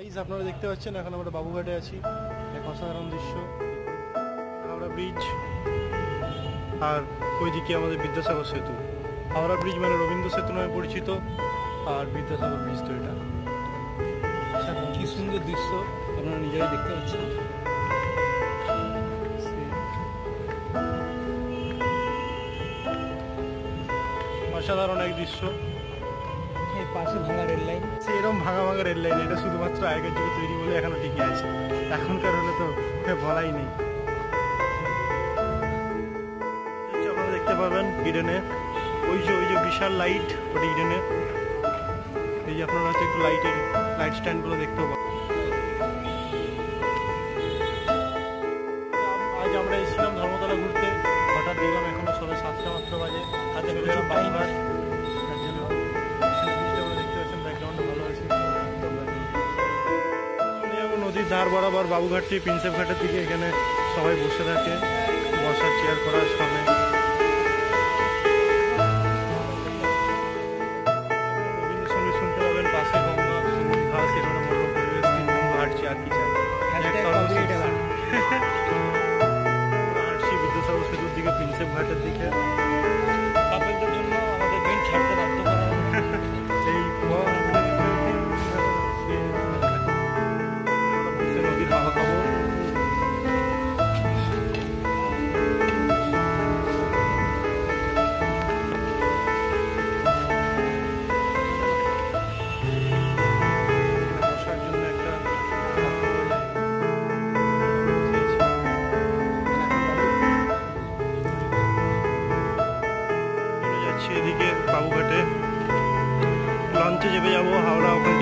Guys আপনারা দেখতে পাচ্ছেন এখন আমরা বাবুঘাটে আছি। এক অসাধারণ দৃশ্য। হাওড়া ব্রিজ আর ওইদিকে আমাদের বিদ্যাসাগর সেতু। হাওড়া ব্রিজ মানে রবীন্দ্র সেতু নামে পরিচিত আর বিদ্যাসাগর ব্রিজ তো এটা। আচ্ছা, কি সুন্দর দৃশ্য আপনারা নিজেরাই দেখতে পাচ্ছেন। অসাধারণ এক দৃশ্য। পাশে ভাঙা রেল লাইন। সে এরকম ভাঙা ভাঙা রেল লাইন এটা শুধুমাত্র আগের যুগে তৈরি বলে এখনও টিকে আছে। এখনকার হলে তো বলাই নেই। আপনারা দেখতে পাবেন ইডেনে ওই যে ওই যে বিশাল লাইট ওটা ইডেনে। এই যে আপনারা হচ্ছে একটু লাইটের লাইট স্ট্যান্ডগুলো দেখতেও পাবেন। আজ আমরা এসেছিলাম ধর্মতলা ঘুরতে। হঠাৎ দেখলাম এখনও সবে সাতটা মাত্র বাজে। হাতে পেয়ে গেলাম বারবার। ধার বরাবর বাবুঘাট থেকে প্রিন্সেপ ঘাটের দিকে এখানে সবাই বসে থাকে। বসার চেয়ার করার সামনে। রবীন্দ্রসঙ্গীত শুনতে পাবেন এদিকে বাবুঘাটে। লঞ্চে চেপে যাব হাওড়া ওখান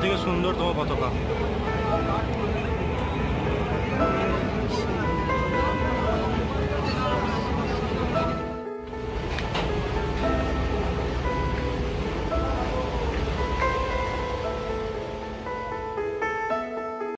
থেকে সুন্দরতম পতাকা